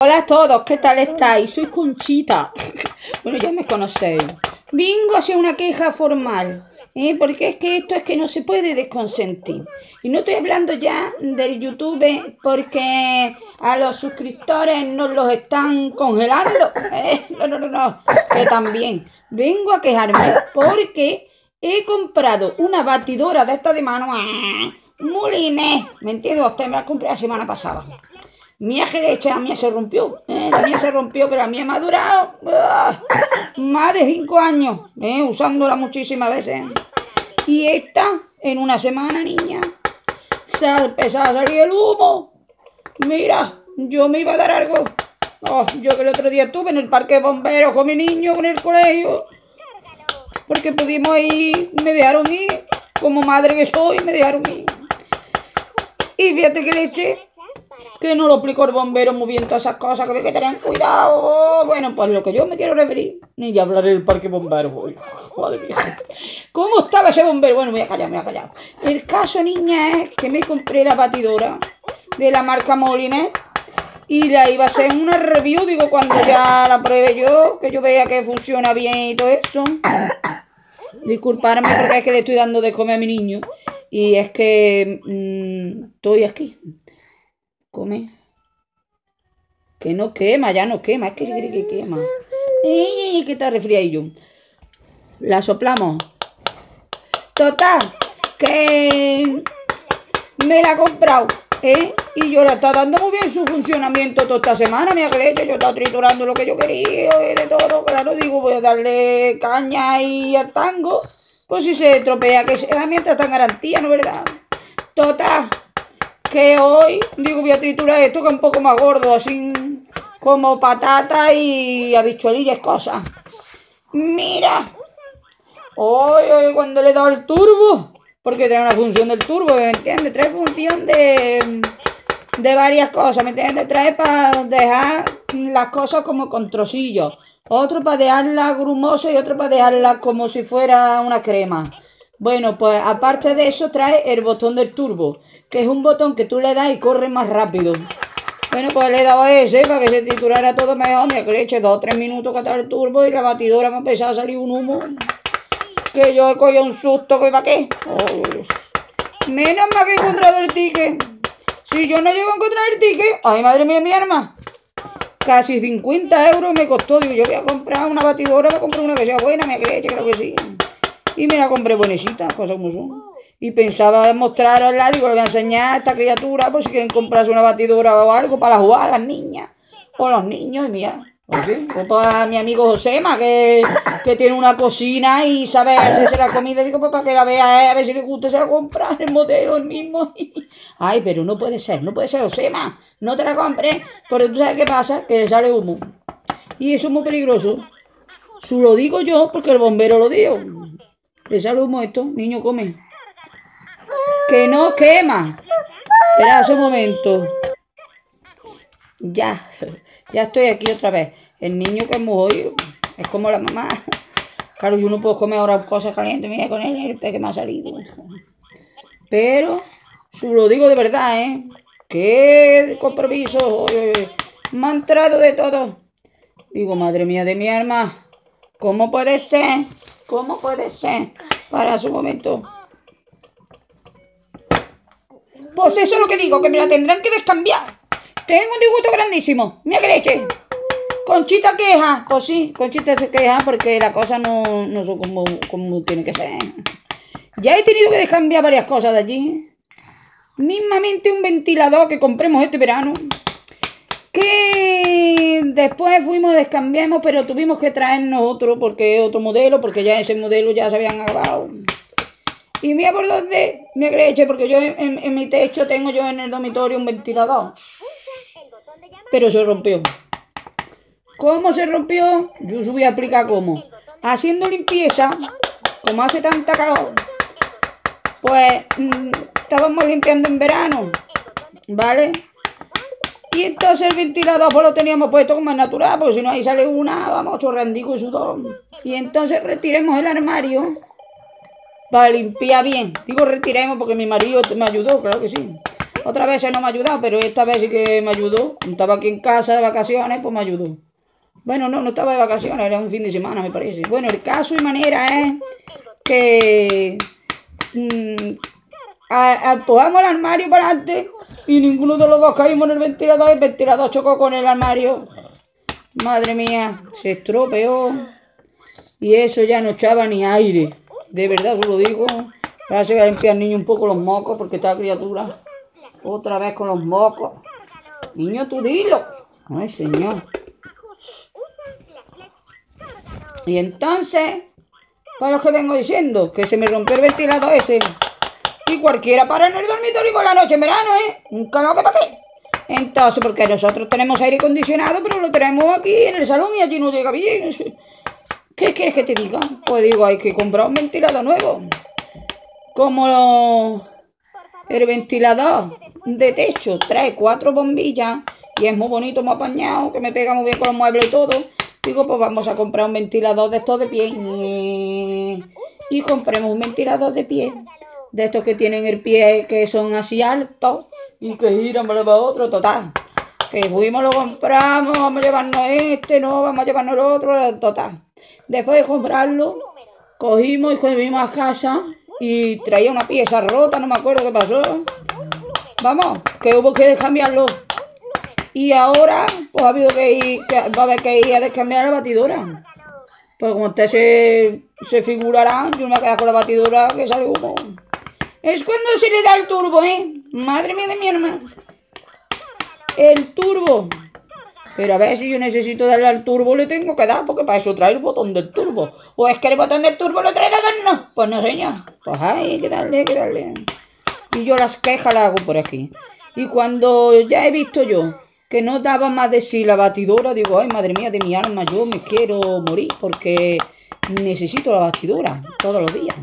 Hola a todos, ¿qué tal estáis? Soy Conchita. bueno, ya me conocéis. Vengo a hacer una queja formal. ¿eh? Porque es que esto es que no se puede desconsentir. Y no estoy hablando ya del YouTube porque a los suscriptores nos los están congelando. ¿eh? No, no, no, no. También. Vengo a quejarme porque he comprado una batidora de esta de mano. Mulines. ¿Me entiendes? Usted me la compré la semana pasada. Mi eje derecha a mí se rompió. ¿eh? La mía se rompió, pero a mí me ha durado más de cinco años, ¿eh? usándola muchísimas veces. Y esta, en una semana, niña, se ha empezado a salir el humo. Mira, yo me iba a dar algo. Oh, yo que el otro día estuve en el parque de bomberos con mi niño, con el colegio. Porque pudimos ir, me dejaron ir. Como madre que soy, me dejaron ir. Y fíjate que le eché que no lo explicó el bombero muy bien todas esas cosas, que hay que tener cuidado. Bueno, pues lo que yo me quiero referir, ni ya hablaré del parque bombero. Uy, madre mía. ¿Cómo estaba ese bombero? Bueno, me voy a callar, me voy a callar. El caso, niña, es que me compré la batidora de la marca Molinet y la iba a hacer una review, digo, cuando ya la pruebe yo, que yo vea que funciona bien y todo eso. Disculparme porque es que le estoy dando de comer a mi niño y es que mmm, estoy aquí. Come. Que no quema, ya no quema, es que se cree que quema. ¿Qué está yo? La soplamos. Total, que me la he comprado, ¿eh? Y yo la está dando muy bien su funcionamiento toda esta semana, mi leche. Yo estaba triturando lo que yo quería y de todo. Claro, digo, voy a darle caña y al tango. Pues si se tropea, que sea mientras está en garantía, ¿no verdad? Total, que hoy, digo, voy a triturar esto que es un poco más gordo, así como patata y habichuelillas, cosas. Mira, hoy, hoy cuando le he dado el turbo, porque trae una función del turbo, ¿me entiendes? Trae función de, de varias cosas, ¿me entiendes? Trae para dejar las cosas como con trocillos, otro para dejarla grumosa y otro para dejarla como si fuera una crema. Bueno, pues aparte de eso trae el botón del turbo, que es un botón que tú le das y corre más rápido. Bueno, pues le he dado ese para que se titulara todo mejor. Mira que le dos o tres minutos que está el turbo y la batidora me ha empezado a salir un humo. Que yo he cogido un susto, que para qué. Oh, Menos mal que he encontrado el ticket. Si yo no llego a encontrar el ticket, ay madre mía, mi arma. Casi 50 euros me costó. Digo, yo voy a comprar una batidora, voy a comprar una que sea buena, me creche, creo que sí. Y me la compré buenecita, cosas como son. Y pensaba mostrarla, digo, le voy a enseñar a esta criatura, por si quieren comprarse una batidora o algo para jugar a las niñas. O los niños, y mira. O para mi amigo Josema, que, que tiene una cocina y sabe hacerse la comida, digo, pues para que la vea, eh, a ver si le gusta, se la compra el modelo, el mismo. Ay, pero no puede ser, no puede ser, Josema, no te la compres, porque tú sabes qué pasa, que le sale humo. Y eso es muy peligroso. Su lo digo yo porque el bombero lo dijo. Le sale humo esto, niño come. Que no quema. Espera un momento. Ya, ya estoy aquí otra vez. El niño que es muy es como la mamá. Claro, yo no puedo comer ahora cosas calientes. Mira con el herpes que me ha salido. Pero, lo digo de verdad, ¿eh? Qué compromiso. Me ha entrado de todo. Digo, madre mía de mi alma. ¿Cómo puede ser? ¿Cómo puede ser? Para su momento. Pues eso es lo que digo, que me la tendrán que descambiar. Tengo un disgusto grandísimo. Mira que leche. Conchita queja. Pues sí, Conchita se queja porque las cosas no, no son como, como tienen que ser. Ya he tenido que descambiar varias cosas de allí. Mismamente un ventilador que compremos este verano. Que después fuimos, descambiamos, pero tuvimos que traernos otro porque otro modelo, porque ya ese modelo ya se habían acabado. Y mira por dónde me creche, porque yo en, mi techo tengo yo en el dormitorio un ventilador. Pero se rompió. ¿Cómo se rompió? Yo os voy a explicar cómo. Haciendo limpieza, como hace tanta calor, pues mm, estábamos limpiando en verano, ¿vale? Y entonces el ventilador pues lo teníamos puesto como es natural, porque si no ahí sale una, vamos, chorrandico y sudor. Y entonces retiremos el armario para limpiar bien. Digo retiremos porque mi marido me ayudó, claro que sí. Otras veces no me ha ayudado, pero esta vez sí que me ayudó. Estaba aquí en casa de vacaciones, pues me ayudó. Bueno, no, no estaba de vacaciones, era un fin de semana, me parece. Bueno, el caso y manera es que mmm, el armario para adelante y ninguno de los dos caímos en el ventilador. El ventilador chocó con el armario. Madre mía, se estropeó. Y eso ya no echaba ni aire. De verdad os lo digo. Para que va a limpiar niño un poco los mocos porque está criatura. Otra vez con los mocos. Niño, tú dilo. Ay, señor. Y entonces, para lo que vengo diciendo, que se me rompió el ventilador ese. Cualquiera para en el dormitorio por la noche en verano, ¿eh? Un calor que para qué. Entonces, porque nosotros tenemos aire acondicionado, pero lo tenemos aquí en el salón y allí no llega bien. ¿Qué quieres que te diga? Pues digo, hay que comprar un ventilador nuevo. Como el ventilador de techo trae cuatro bombillas y es muy bonito, muy apañado, que me pega muy bien con los muebles y todo. Digo, pues vamos a comprar un ventilador de estos de pie. Y compremos un ventilador de pie. De estos que tienen el pie que son así altos y que giran para otro, total. Que fuimos, lo compramos, vamos a llevarnos este, no, vamos a llevarnos el otro, total. Después de comprarlo, cogimos y cogimos a casa y traía una pieza rota, no me acuerdo qué pasó. Vamos, que hubo que cambiarlo y ahora, pues ha habido que ir, va a haber que ir a descambiar la batidora. Pues como usted se, se figurará, yo me voy con la batidora que sale humo. Es cuando se le da el turbo, ¿eh? Madre mía de mi hermano. El turbo. Pero a ver si yo necesito darle al turbo, le tengo que dar, porque para eso trae el botón del turbo. ¿O es que el botón del turbo lo trae de adorno? Pues no, señor. Pues hay que darle, que darle. Y yo las quejas las hago por aquí. Y cuando ya he visto yo que no daba más de sí la batidora, digo, ay, madre mía de mi alma, yo me quiero morir porque necesito la batidora todos los días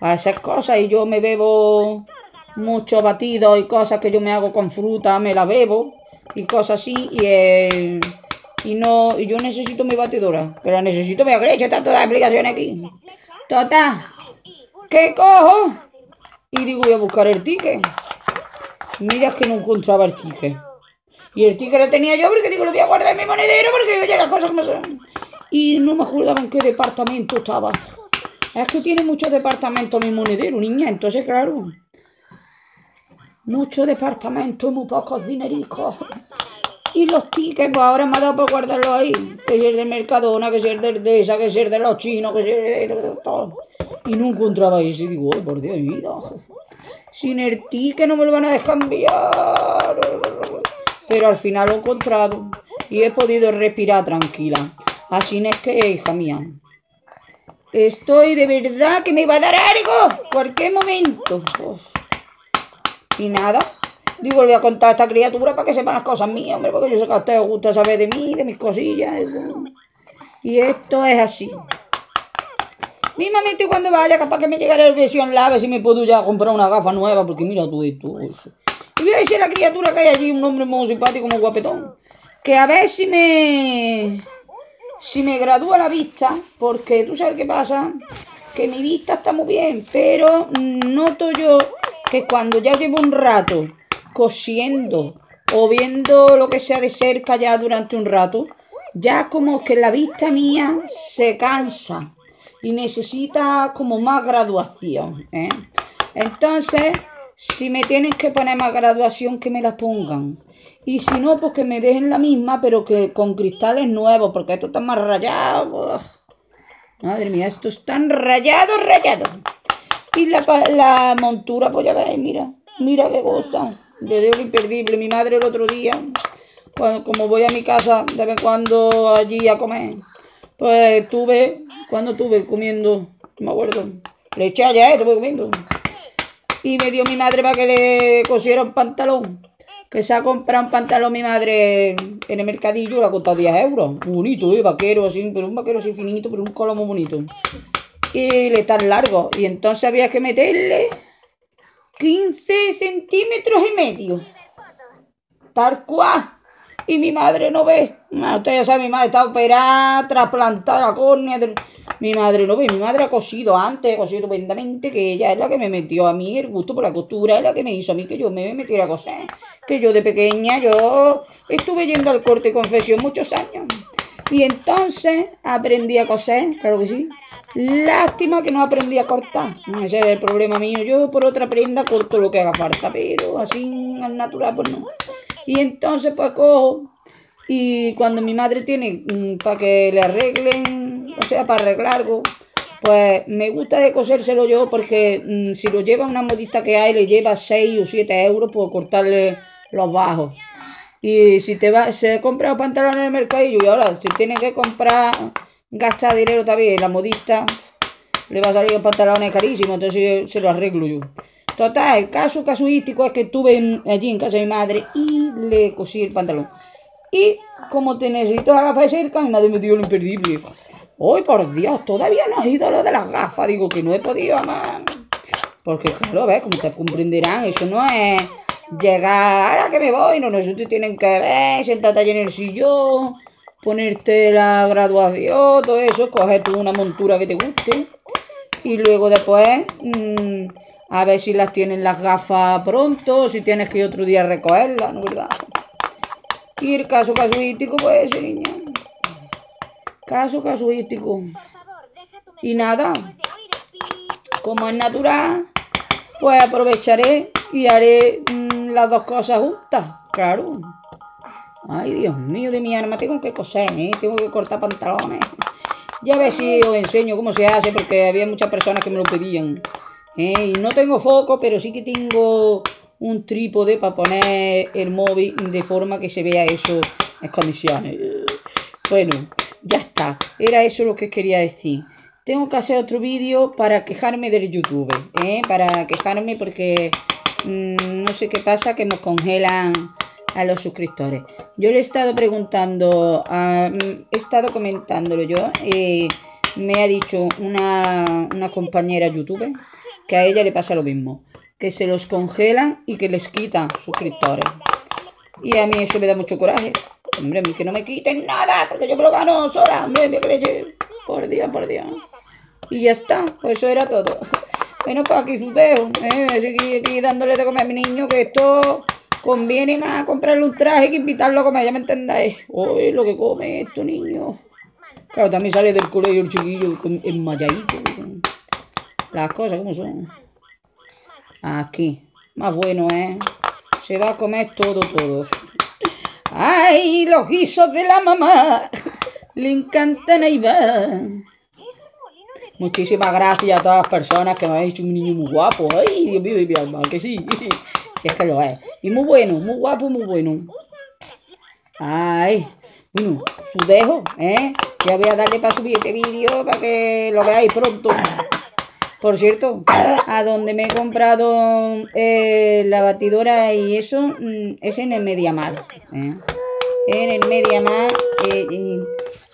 para esas cosas y yo me bebo mucho batido y cosas que yo me hago con fruta, me la bebo y cosas así y, eh, y no y yo necesito mi batidora, pero necesito mi leche, está toda la aplicación aquí. Total, ¿qué cojo? Y digo, voy a buscar el ticket. Mira que no encontraba el ticket. Y el ticket lo tenía yo porque digo, lo voy a guardar en mi monedero porque oye las cosas como son. Y no me acordaba en qué departamento estaba. Es que tiene muchos departamentos mi monedero, niña, entonces claro. Muchos departamentos, muy pocos dinericos. Y los tickets, pues ahora me ha dado por guardarlos ahí. Que es el de Mercadona, que es el de esa, que es de los chinos, que es de todo. Y no encontraba ese. Digo, por Dios, vida. Sin el ticket no me lo van a descambiar pero al final lo he encontrado y he podido respirar tranquila. Así es que, hija mía, estoy de verdad que me va a dar algo, cualquier momento. Y nada, digo, le voy a contar a esta criatura para que sepan las cosas mías, hombre, porque yo sé que a ustedes gusta saber de mí, de mis cosillas. Y esto es así. Mismamente cuando vaya, capaz que me llegará el versión lave si me puedo ya comprar una gafa nueva, porque mira tú esto. Y voy a decir a la criatura que hay allí, un hombre muy simpático, muy guapetón. Que a ver si me. Si me gradúa la vista, porque tú sabes qué pasa, que mi vista está muy bien, pero noto yo que cuando ya llevo un rato cosiendo o viendo lo que sea de cerca ya durante un rato, ya como que la vista mía se cansa y necesita como más graduación. ¿eh? Entonces, si me tienen que poner más graduación, que me la pongan. Y si no, pues que me dejen la misma, pero que con cristales nuevos, porque esto está más rayado. Madre mía, esto es tan rayado, rayado. Y la, la montura, pues ya veis, mira, mira qué cosa. Le dio imperdible. Mi madre el otro día, cuando, como voy a mi casa de vez en cuando allí a comer, pues tuve, cuando tuve comiendo, me acuerdo, le eché allá, estuve comiendo y me dio mi madre para que le cosiera un pantalón. Que se ha comprado un pantalón mi madre en el mercadillo, le ha costado 10 euros. Bonito, ¿eh? Vaquero así, pero un vaquero así finito, pero un color muy bonito. Y le tan largo. Y entonces había que meterle 15 centímetros y medio. Tal cual. Y mi madre no ve. Usted ya sabe, mi madre está operada, trasplantada la córnea. Mi madre no ve, mi madre ha cosido antes, ha cosido estupendamente, que ella es la que me metió a mí el gusto por la costura, es la que me hizo a mí que yo me metiera a coser. Que yo de pequeña, yo estuve yendo al corte y confesión muchos años. Y entonces aprendí a coser, claro que sí. Lástima que no aprendí a cortar. Ese es el problema mío. Yo por otra prenda corto lo que haga falta, pero así al natural pues no. Y entonces pues cojo y cuando mi madre tiene mm, para que le arreglen, o sea, para arreglarlo, pues me gusta de cosérselo yo porque mm, si lo lleva una modista que hay, le lleva 6 o 7 euros por cortarle los bajos. Y si te va, se compra pantalones en el mercadillo y ahora si tiene que comprar, gastar dinero también la modista, le va a salir los pantalones carísimos, entonces se lo arreglo yo. Total, el caso casuístico es que estuve allí en casa de mi madre y le cosí el pantalón. Y como te necesito las gafas de cerca, mi madre me dio lo imperdible. ¡Ay, por Dios! Todavía no has ido lo de las gafas. Digo que no he podido más. Porque, claro, ves, como te comprenderán, eso no es llegar, ahora que me voy, no, no, te tienen que ver, sentarte allí en el sillón, ponerte la graduación, todo eso, coger tú una montura que te guste. Y luego después, mmm, a ver si las tienen las gafas pronto, si tienes que ir otro día a recogerlas, ¿no verdad? Y el caso casuístico, pues, niña. Caso casuístico. Y nada, como es natural, pues aprovecharé y haré mmm, las dos cosas juntas, claro. Ay, Dios mío de mi alma, tengo que coser, ¿eh? tengo que cortar pantalones. Ya ver si os enseño cómo se hace, porque había muchas personas que me lo pedían. ¿eh? Y no tengo foco, pero sí que tengo un trípode para poner el móvil de forma que se vea eso en condiciones. Bueno, ya está. Era eso lo que quería decir. Tengo que hacer otro vídeo para quejarme del YouTube. ¿eh? Para quejarme porque no sé qué pasa, que nos congelan a los suscriptores. Yo le he estado preguntando, a, he estado comentándolo yo. Eh, me ha dicho una, una compañera youtuber que a ella le pasa lo mismo que se los congelan y que les quitan suscriptores. Y a mí eso me da mucho coraje. Hombre, que no me quiten nada, porque yo me lo gano sola. Hombre, me Por Dios, por Dios. Y ya está, pues eso era todo. Bueno, pues aquí su dejo. ¿eh? Seguir aquí dándole de comer a mi niño, que esto conviene más comprarle un traje que invitarlo a comer, ya me entendáis. Uy, lo que come esto, niño. Claro, también sale del colegio el chiquillo enmayadito. Las cosas como son. Aquí. Más bueno, ¿eh? Se va a comer todo, todo. ¡Ay, los guisos de la mamá! Le encantan a Iván. Muchísimas gracias a todas las personas que me han dicho un niño muy guapo. ¡Ay, Dios mío, mi alma! Que sí. Si es que lo es. Y muy bueno, muy guapo, muy bueno. ¡Ay! Bueno, su dejo, ¿eh? Ya voy a darle para subir este vídeo para que lo veáis pronto. Por cierto, a donde me he comprado eh, la batidora y eso mm, es en el Mediamar. ¿eh? En el Mediamar eh,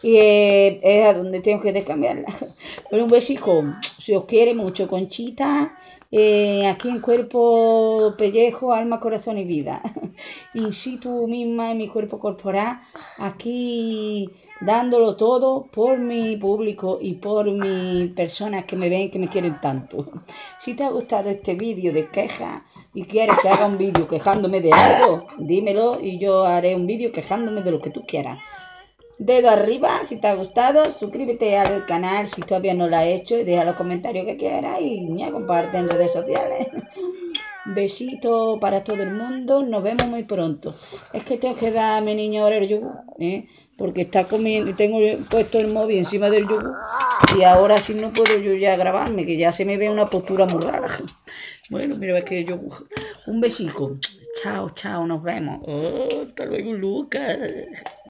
y, eh, es a donde tengo que descambiarla. Pero un besico, si os quiere mucho, Conchita, eh, aquí en cuerpo, pellejo, alma, corazón y vida. In situ misma en mi cuerpo corporal, aquí dándolo todo por mi público y por mis personas que me ven, que me quieren tanto. Si te ha gustado este vídeo de queja y quieres que haga un vídeo quejándome de algo, dímelo y yo haré un vídeo quejándome de lo que tú quieras. Dedo arriba si te ha gustado, suscríbete al canal si todavía no lo has hecho y deja los comentarios que quieras y ya comparte en redes sociales. Besito para todo el mundo, nos vemos muy pronto. Es que tengo que dar mi niño ahora el yogur, ¿eh? porque está comiendo, tengo puesto el móvil encima del yogur y ahora sí no puedo yo ya grabarme, que ya se me ve una postura muy rara. Bueno, mira, es que yo un besico. Chao, chao, nos vemos. Oh, hasta luego, Lucas.